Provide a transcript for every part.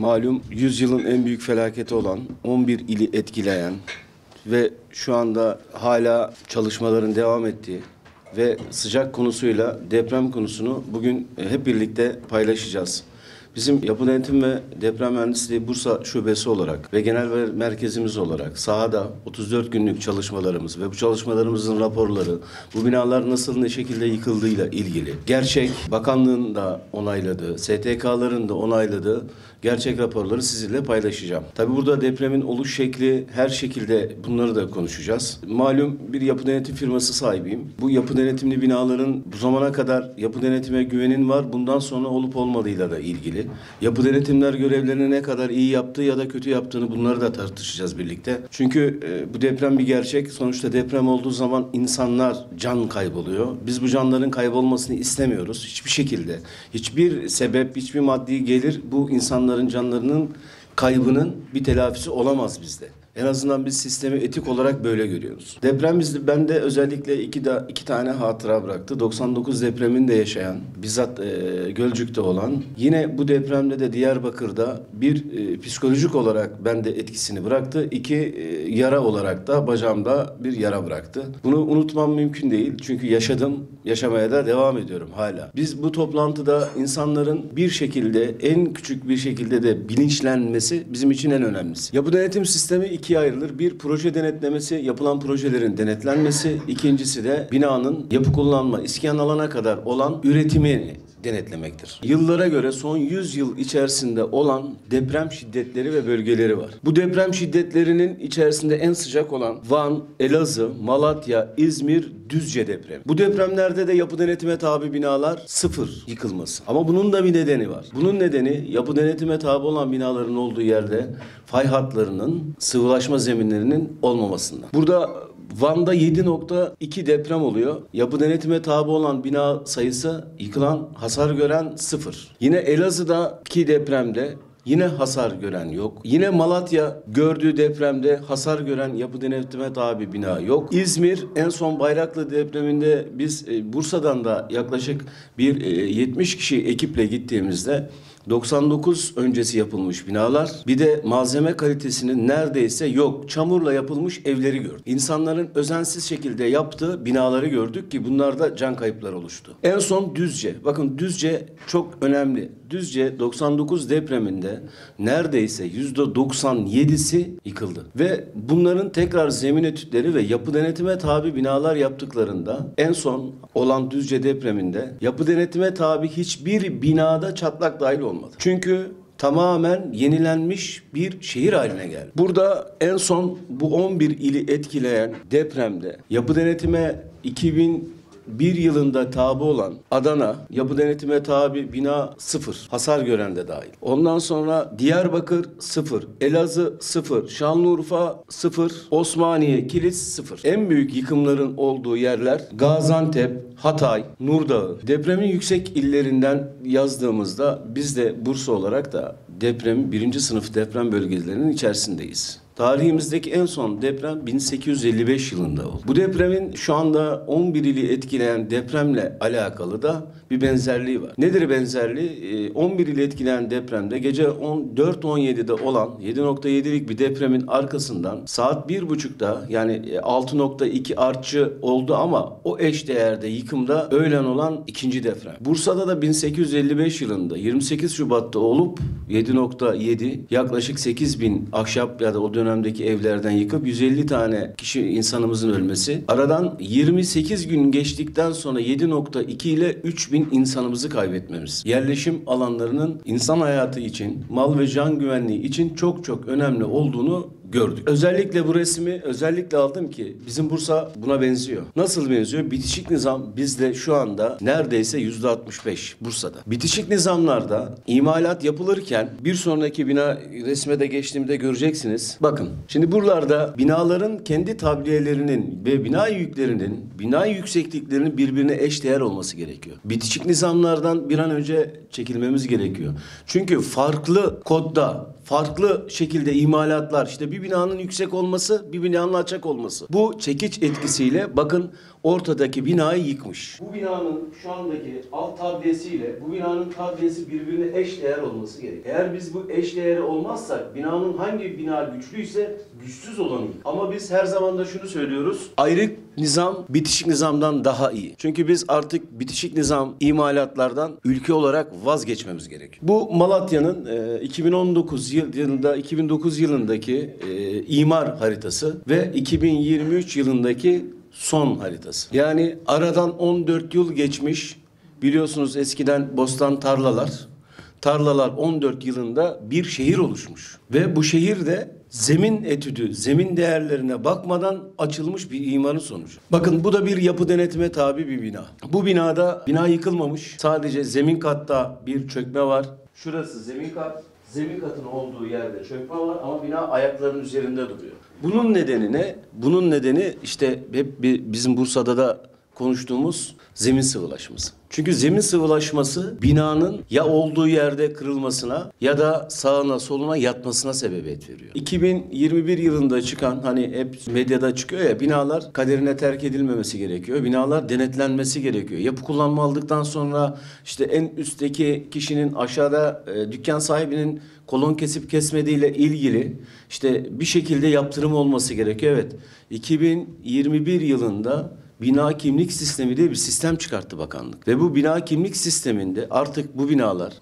Malum yüzyılın en büyük felaketi olan 11 ili etkileyen ve şu anda hala çalışmaların devam ettiği ve sıcak konusuyla deprem konusunu bugün e, hep birlikte paylaşacağız. Bizim Yapı Denetim ve Deprem Mühendisliği Bursa Şubesi olarak ve genel merkezimiz olarak sahada 34 günlük çalışmalarımız ve bu çalışmalarımızın raporları, bu binalar nasıl ne şekilde yıkıldığıyla ilgili gerçek bakanlığın da onayladığı, STK'ların da onayladığı gerçek raporları sizinle paylaşacağım. Tabii burada depremin oluş şekli her şekilde bunları da konuşacağız. Malum bir yapı denetim firması sahibiyim. Bu yapı denetimli binaların bu zamana kadar yapı denetime güvenin var. Bundan sonra olup olmadığıyla da ilgili. Yapı denetimler görevlerini ne kadar iyi yaptığı ya da kötü yaptığını bunları da tartışacağız birlikte. Çünkü e, bu deprem bir gerçek. Sonuçta deprem olduğu zaman insanlar can kayboluyor. Biz bu canların kaybolmasını istemiyoruz hiçbir şekilde. Hiçbir sebep, hiçbir maddi gelir bu insanların canlarının kaybının bir telafisi olamaz bizde. En azından biz sistemi etik olarak böyle görüyoruz. Deprem bizde bende özellikle iki da iki tane hatıra bıraktı. 99 depreminde yaşayan, bizzat e, Gölcük'te olan, yine bu depremde de Diyarbakır'da bir e, psikolojik olarak bende etkisini bıraktı. İki e, yara olarak da bacağımda bir yara bıraktı. Bunu unutmam mümkün değil. Çünkü yaşadım, yaşamaya da devam ediyorum hala. Biz bu toplantıda insanların bir şekilde en küçük bir şekilde de bilinçlenmesi bizim için en önemlisi. Yapı denetim sistemi ikiye ayrılır. Bir proje denetlemesi, yapılan projelerin denetlenmesi. İkincisi de binanın yapı kullanma, iskan alana kadar olan üretimini denetlemektir. Yıllara göre son 100 yıl içerisinde olan deprem şiddetleri ve bölgeleri var. Bu deprem şiddetlerinin içerisinde en sıcak olan Van, Elazığ, Malatya, İzmir, Düzce depremi. Bu depremlerde de yapı denetime tabi binalar sıfır yıkılması. Ama bunun da bir nedeni var. Bunun nedeni yapı denetime tabi olan binaların olduğu yerde fay hatlarının, sıvılaşma zeminlerinin olmamasından. Burada Van'da 7.2 deprem oluyor. Yapı denetime tabi olan bina sayısı yıkılan, hasar gören sıfır. Yine Elazığ'daki depremde Yine hasar gören yok. Yine Malatya gördüğü depremde hasar gören yapı denetime tabi bina yok. İzmir en son Bayraklı depreminde biz e, Bursa'dan da yaklaşık bir e, 70 kişi ekiple gittiğimizde 99 öncesi yapılmış binalar. Bir de malzeme kalitesinin neredeyse yok. Çamurla yapılmış evleri gördük. İnsanların özensiz şekilde yaptığı binaları gördük ki bunlarda can kayıpları oluştu. En son Düzce. Bakın Düzce çok önemli. Düzce 99 depreminde neredeyse yüzde 97'si yıkıldı. Ve bunların tekrar zemin etütleri ve yapı denetime tabi binalar yaptıklarında en son olan Düzce depreminde yapı denetime tabi hiçbir binada çatlak dahil olmadı. Çünkü tamamen yenilenmiş bir şehir haline geldi. Burada en son bu 11 ili etkileyen depremde yapı denetime 2000 bir yılında tabi olan Adana yapı denetime tabi bina sıfır. Hasar gören de dahil. Ondan sonra Diyarbakır sıfır. Elazığ sıfır. Şanlıurfa sıfır. Osmaniye, Kilis sıfır. En büyük yıkımların olduğu yerler Gaziantep, Hatay, Nurdağı. Depremin yüksek illerinden yazdığımızda biz de Bursa olarak da deprem birinci sınıf deprem bölgelerinin içerisindeyiz. Tarihimizdeki en son deprem 1855 yılında oldu. Bu depremin şu anda 11 ili etkileyen depremle alakalı da bir benzerliği var. Nedir benzerliği? Ee, 11 ili etkileyen depremde gece 14-17'de olan 7.7'lik bir depremin arkasından saat 1.30'da yani e, 6.2 artçı oldu ama o eş değerde yıkımda öğlen olan ikinci deprem. Bursa'da da 1855 yılında 28 Şubat'ta olup 7.7 yaklaşık 8 bin ahşap ya da o dönemdeki evlerden yıkıp 150 tane kişi insanımızın ölmesi. Aradan 28 gün geçtikten sonra 7.2 ile 3 bin insanımızı kaybetmemiz. Yerleşim alanlarının insan hayatı için, mal ve can güvenliği için çok çok önemli olduğunu gördük. Özellikle bu resmi özellikle aldım ki bizim Bursa buna benziyor. Nasıl benziyor? Bitişik nizam bizde şu anda neredeyse yüzde 65 Bursa'da. Bitişik nizamlarda imalat yapılırken bir sonraki bina resme de geçtiğimde göreceksiniz. Bakın şimdi buralarda binaların kendi tabliyelerinin ve bina yüklerinin, bina yüksekliklerinin birbirine eşdeğer olması gerekiyor. Bitişik nizamlardan bir an önce çekilmemiz gerekiyor. Çünkü farklı kodda farklı şekilde imalatlar işte bir binanın yüksek olması bir binanın alçak olması. Bu çekiç etkisiyle bakın ortadaki binayı yıkmış. Bu binanın şu andaki alt tabiyesiyle bu binanın tabiyesi birbirine eş değer olması gerek. Eğer biz bu eş değeri olmazsak binanın hangi bina güçlüyse güçsüz olanı. Ama biz her zaman da şunu söylüyoruz. Ayrık nizam bitişik nizamdan daha iyi. Çünkü biz artık bitişik nizam imalatlardan ülke olarak vazgeçmemiz gerekiyor. Bu Malatya'nın e, 2019 yıl- yılında 2009 yılındaki e, imar haritası ve 2023 yılındaki son haritası. Yani aradan 14 yıl geçmiş. Biliyorsunuz eskiden bostan tarlalar. Tarlalar 14 yılında bir şehir oluşmuş. Ve bu şehir de zemin etüdü, zemin değerlerine bakmadan açılmış bir imarın sonucu. Bakın bu da bir yapı denetime tabi bir bina. Bu binada bina yıkılmamış. Sadece zemin katta bir çökme var. Şurası zemin kat. Zemin katın olduğu yerde çökme var ama bina ayaklarının üzerinde duruyor. Bunun nedeni ne? Bunun nedeni işte hep bizim Bursa'da da konuştuğumuz zemin sıvılaşması. Çünkü zemin sıvılaşması binanın ya olduğu yerde kırılmasına ya da sağına soluna yatmasına sebebiyet veriyor. 2021 yılında çıkan hani hep medyada çıkıyor ya binalar kaderine terk edilmemesi gerekiyor. Binalar denetlenmesi gerekiyor. Yapı kullanma aldıktan sonra işte en üstteki kişinin aşağıda e, dükkan sahibinin kolon kesip kesmediğiyle ilgili işte bir şekilde yaptırım olması gerekiyor. Evet 2021 yılında bina kimlik sistemi diye bir sistem çıkarttı bakanlık. Ve bu bina kimlik sisteminde artık bu binalar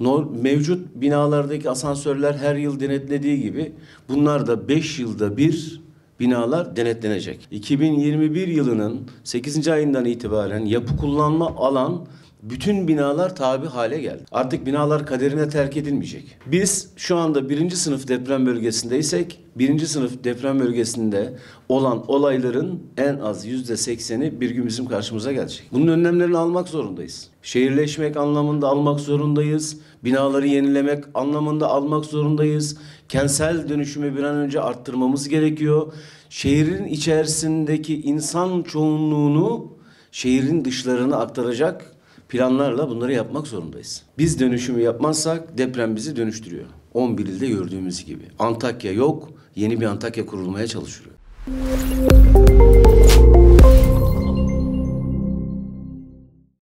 mevcut binalardaki asansörler her yıl denetlediği gibi bunlar da 5 yılda bir binalar denetlenecek. 2021 yılının 8. ayından itibaren yapı kullanma alan bütün binalar tabi hale geldi. Artık binalar kaderine terk edilmeyecek. Biz şu anda birinci sınıf deprem bölgesindeysek, birinci sınıf deprem bölgesinde olan olayların en az yüzde sekseni bir gün bizim karşımıza gelecek. Bunun önlemlerini almak zorundayız. Şehirleşmek anlamında almak zorundayız. Binaları yenilemek anlamında almak zorundayız. Kentsel dönüşümü bir an önce arttırmamız gerekiyor. Şehrin içerisindeki insan çoğunluğunu şehrin dışlarına aktaracak planlarla bunları yapmak zorundayız. Biz dönüşümü yapmazsak deprem bizi dönüştürüyor. 11 ilde gördüğümüz gibi. Antakya yok, yeni bir Antakya kurulmaya çalışılıyor.